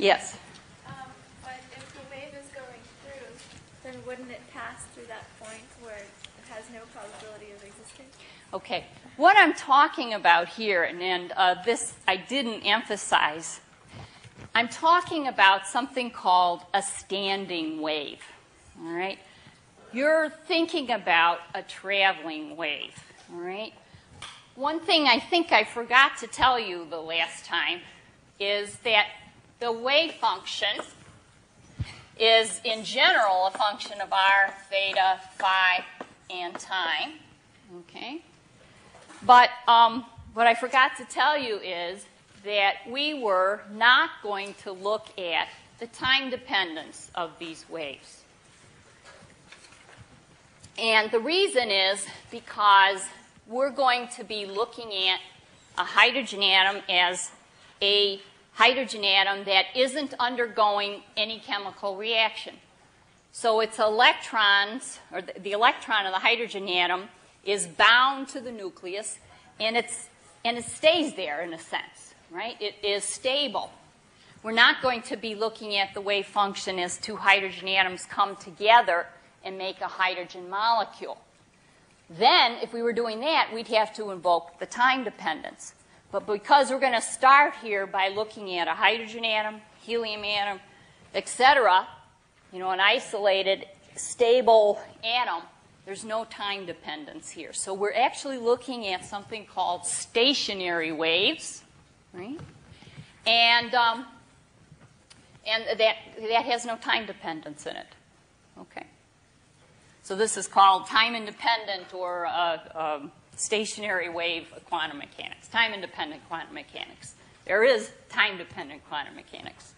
Yes. Um, but if the wave is going through, then wouldn't it pass through that point where it has no probability of existing? Okay. What I'm talking about here, and, and uh, this I didn't emphasize, I'm talking about something called a standing wave. All right? You're thinking about a traveling wave. All right? One thing I think I forgot to tell you the last time is that the wave function is, in general, a function of r, theta, phi, and time. Okay? But um, what I forgot to tell you is that we were not going to look at the time dependence of these waves. And the reason is because we're going to be looking at a hydrogen atom as a hydrogen atom that isn't undergoing any chemical reaction. So its electrons, or the electron of the hydrogen atom, is bound to the nucleus and, it's, and it stays there in a sense, right? It is stable. We're not going to be looking at the wave function as two hydrogen atoms come together and make a hydrogen molecule. Then, if we were doing that, we'd have to invoke the time dependence. But because we're going to start here by looking at a hydrogen atom, helium atom, etc., you know, an isolated, stable atom, there's no time dependence here. So we're actually looking at something called stationary waves, right? And, um, and that, that has no time dependence in it. Okay. So this is called time independent or uh, um, stationary wave quantum mechanics, time independent quantum mechanics. There is time dependent quantum mechanics.